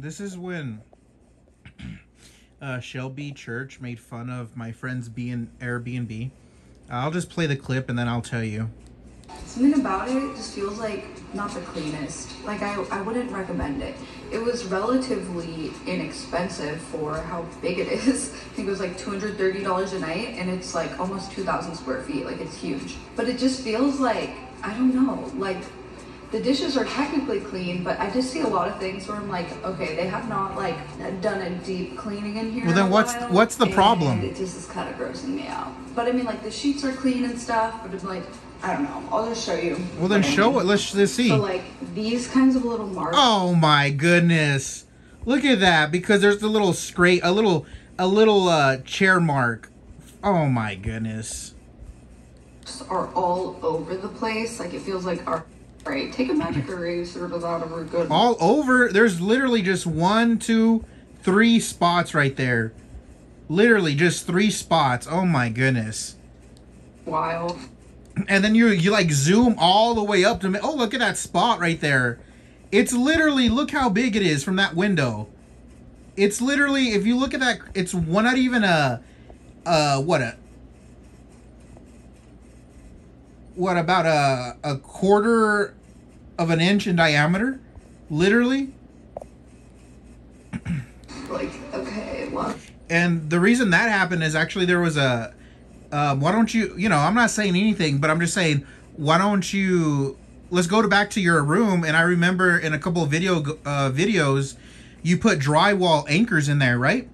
this is when uh, Shelby Church made fun of my friend's B and Airbnb. I'll just play the clip and then I'll tell you. Something about it just feels like not the cleanest. Like I, I wouldn't recommend it. It was relatively inexpensive for how big it is. I think it was like $230 a night and it's like almost 2,000 square feet. Like it's huge. But it just feels like, I don't know, like the dishes are technically clean, but I just see a lot of things where I'm like, okay, they have not like done a deep cleaning in here. Well, then a what's- while, what's the problem? It just is kind of grossing me out. But I mean, like the sheets are clean and stuff, but it's like, I don't know. I'll just show you. Well, then what I show mean. it. Let's, let's see. So like these kinds of little marks. Oh my goodness. Look at that because there's the little scrape a little a little uh chair mark. Oh my goodness. are all over the place. Like it feels like our right. Take a magic that over good. All over there's literally just one, two, three spots right there. Literally just three spots. Oh my goodness. Wild. And then you you like zoom all the way up to me. Oh, look at that spot right there. It's literally look how big it is from that window. It's literally if you look at that it's one not even a uh what a what about a a quarter of an inch in diameter? Literally. Like okay, well, And the reason that happened is actually there was a. Um, why don't you? You know, I'm not saying anything, but I'm just saying, why don't you? Let's go to back to your room. And I remember in a couple of video uh, videos, you put drywall anchors in there, right?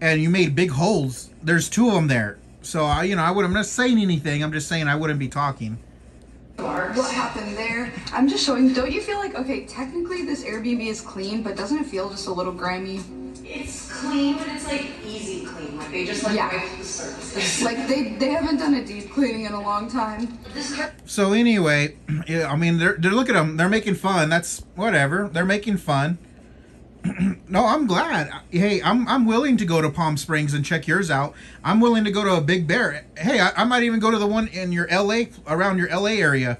And you made big holes. There's two of them there. So I, you know, I would. I'm not saying anything. I'm just saying I wouldn't be talking. what happened there? I'm just showing. Don't you feel like okay? Technically, this Airbnb is clean, but doesn't it feel just a little grimy? It's clean, but it's like easy clean. Like they just like Yeah. wipe the surfaces. Like they they haven't done a deep cleaning in a long time. So anyway, yeah, I mean, they're they're look at them. They're making fun. That's whatever. They're making fun. no, I'm glad. Hey, I'm I'm willing to go to Palm Springs and check yours out. I'm willing to go to a Big Bear. Hey, I, I might even go to the one in your LA around your LA area.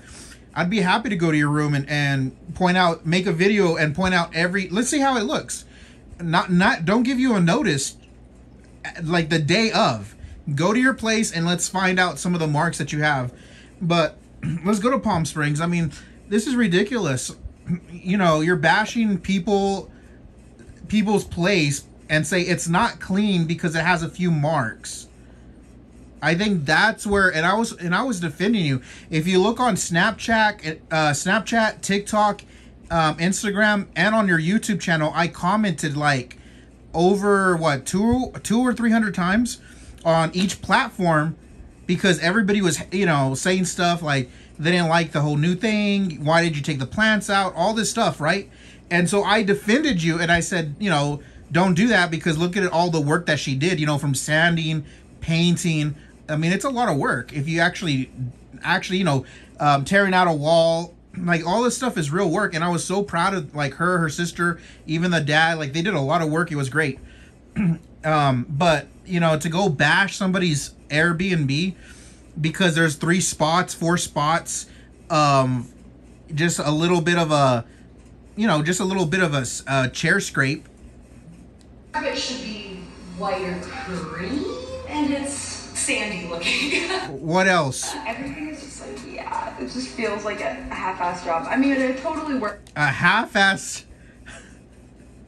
I'd be happy to go to your room and, and point out, make a video and point out every. Let's see how it looks. Not not don't give you a notice like the day of. Go to your place and let's find out some of the marks that you have. But let's go to Palm Springs. I mean, this is ridiculous. You know, you're bashing people people's place and say it's not clean because it has a few marks. I think that's where and I was and I was defending you. If you look on Snapchat, uh, Snapchat, TikTok, um, Instagram, and on your YouTube channel, I commented like over what two two or three hundred times on each platform because everybody was you know saying stuff like they didn't like the whole new thing. Why did you take the plants out? All this stuff, right? And so I defended you and I said, you know, don't do that because look at all the work that she did. You know, from sanding, painting. I mean, it's a lot of work if you actually, actually, you know, um, tearing out a wall. Like all this stuff is real work, and I was so proud of like her, her sister, even the dad. Like they did a lot of work. It was great. um, but you know, to go bash somebody's Airbnb because there's three spots, four spots, um, just a little bit of a, you know, just a little bit of a, a uh, chair scrape. carpet should be white or cream, and it's sandy looking. What else? Everything is just like yeah, it just feels like a half-ass job. I mean, it totally worked. A half-ass.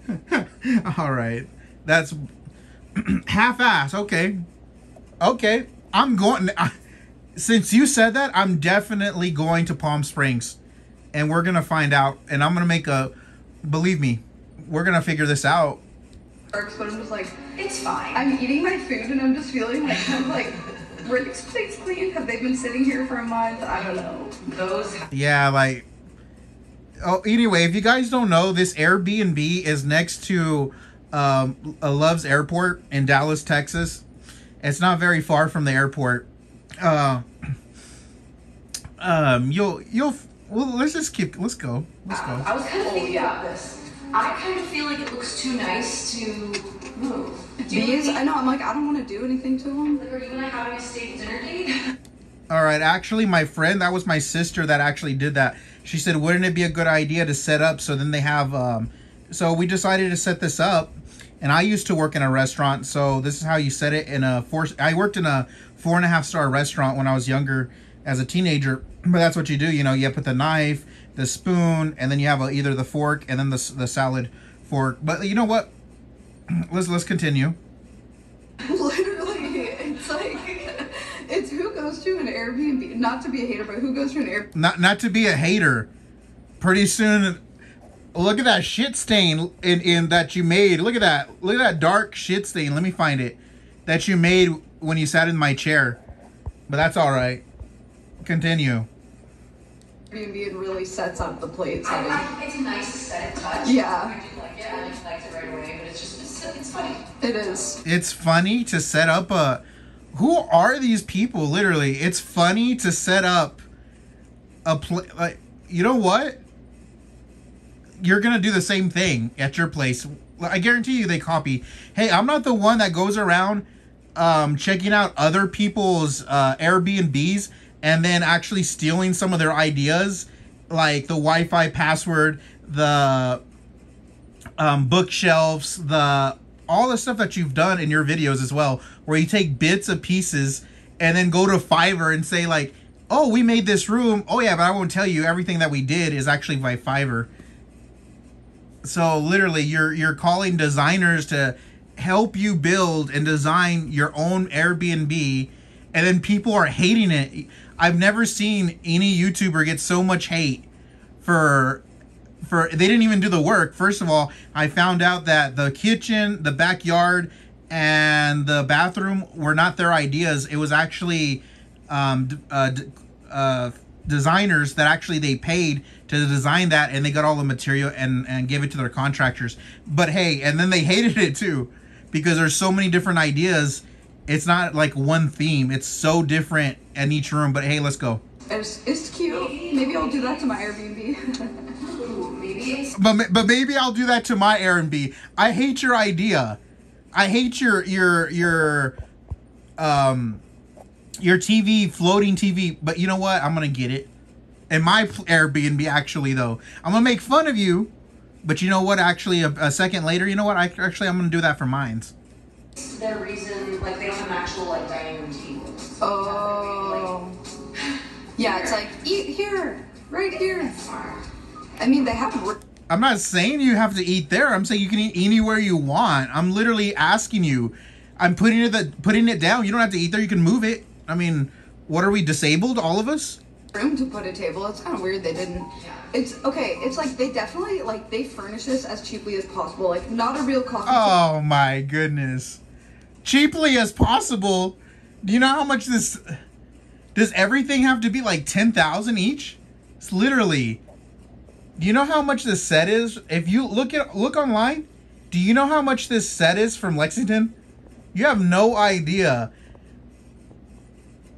All right, that's half-ass. Okay, okay. I'm going. since you said that, I'm definitely going to Palm Springs, and we're gonna find out. And I'm gonna make a. Believe me, we're gonna figure this out. Works, but I'm just like it's fine. I'm eating my food and I'm just feeling like of like were these plates clean? Have they been sitting here for a month? I don't know. Those Yeah, like. Oh, anyway, if you guys don't know, this Airbnb is next to um, a Love's Airport in Dallas, Texas. It's not very far from the airport. Uh, um, you'll you'll well, let's just keep. Let's go. Let's go. I was kind of thinking yeah. about this. I kind of feel like it looks too nice to move. Do you These, I know. I'm like, I don't want to do anything to them. Like, are you and I having a steak dinner date? All right, actually, my friend, that was my sister that actually did that. She said, "Wouldn't it be a good idea to set up so then they have um, so we decided to set this up. And I used to work in a restaurant, so this is how you set it in a four. I worked in a four and a half star restaurant when I was younger as a teenager. But that's what you do, you know. You put the knife, the spoon, and then you have a, either the fork and then the the salad fork. But you know what? Let's let's continue. Literally, it's like it's who goes to an Airbnb. Not to be a hater, but who goes to an Airbnb? Not not to be a hater. Pretty soon, look at that shit stain in in that you made. Look at that. Look at that dark shit stain. Let me find it. That you made when you sat in my chair. But that's all right. Continue. Airbnb and really sets up the plate setting. I, I, it's a nice aesthetic touch. Yeah. I do like it. I just liked it right away, but it's just it's, it's funny. It is. It's funny to set up a. Who are these people? Literally, it's funny to set up a play. Like, you know what? You're gonna do the same thing at your place. I guarantee you, they copy. Hey, I'm not the one that goes around um, checking out other people's uh, Airbnbs and then actually stealing some of their ideas, like the Wi-Fi password, the um, bookshelves, the all the stuff that you've done in your videos as well, where you take bits of pieces and then go to Fiverr and say like, "Oh, we made this room. Oh yeah, but I won't tell you everything that we did is actually by Fiverr." So literally, you're you're calling designers to help you build and design your own Airbnb, and then people are hating it. I've never seen any YouTuber get so much hate for for they didn't even do the work. First of all, I found out that the kitchen, the backyard, and the bathroom were not their ideas. It was actually um, uh, uh, designers that actually they paid to design that, and they got all the material and and gave it to their contractors. But hey, and then they hated it too because there's so many different ideas. It's not like one theme. It's so different in each room. But hey, let's go. It's, it's cute. Maybe I'll do that to my Airbnb. Ooh, maybe But but maybe I'll do that to my Airbnb. I hate your idea. I hate your your your um your TV floating TV. But you know what? I'm gonna get it. In my Airbnb, actually, though, I'm gonna make fun of you. But you know what? Actually, a, a second later, you know what? I actually I'm gonna do that for mines. Their reason. Like they don't have an actual like dining room table. Oh. Yeah, it's like eat here, right here. I mean, they have. r- I'm not saying you have to eat there. I'm saying you can eat anywhere you want. I'm literally asking you. I'm putting it the putting it down. You don't have to eat there. You can move it. I mean, what are we disabled? All of us? room to put a table. It's kind of weird they didn't. It's okay. It's like they definitely like they furnish this as cheaply as possible. Like not a real coffee. Oh my goodness. Cheaply as possible. Do you know how much this does everything have to be like 10,000 each? It's literally Do you know how much this set is? If you look at look online, do you know how much this set is from Lexington? You have no idea.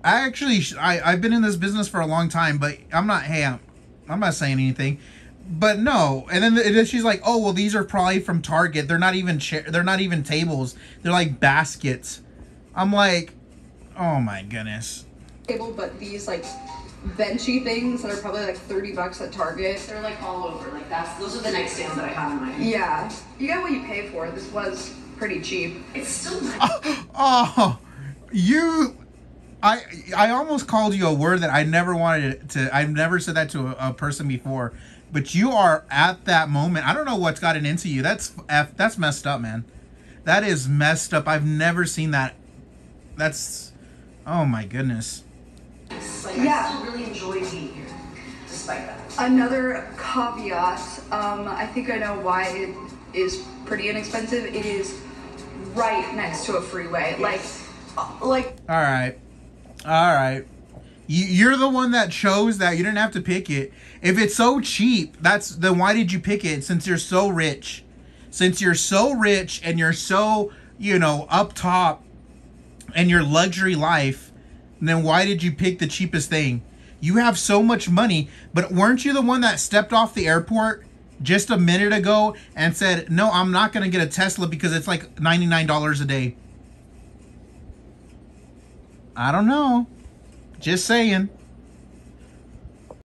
I actually I I've been in this business for a long time, but I'm not hey, I'm, I'm not saying anything. But no, and then the, she's like, "Oh, well, these are probably from Target. They're not even chair. They're not even tables. They're like baskets." I'm like, "Oh my goodness." table, but these like benchy things that are probably like thirty bucks at Target. They're like all over. Like that's those are the nightstands that I have in my. Yeah, you got what you pay for. This was pretty cheap. It's still nice. Oh, you. I I almost called you a word that I never wanted to. I've never said that to a, a person before, but you are at that moment. I don't know what's gotten into you. That's f. That's messed up, man. That is messed up. I've never seen that. That's. Oh my goodness. Like Yeah. I still really enjoy being here, despite that. Another caveat. Um, I think I know why it is pretty inexpensive. It is right next to a freeway. Like, uh, like All right, all right. You, you're the one that chose that. You didn't have to pick it. If it's so cheap, that's then why did you pick it? Since you're so rich, since you're so rich and you're so you know up top, and your luxury life, then why did you pick the cheapest thing? You have so much money, but weren't you the one that stepped off the airport just a minute ago and said, "No, I'm not going to get a Tesla because it's like $99 a day." I don't know. Just saying.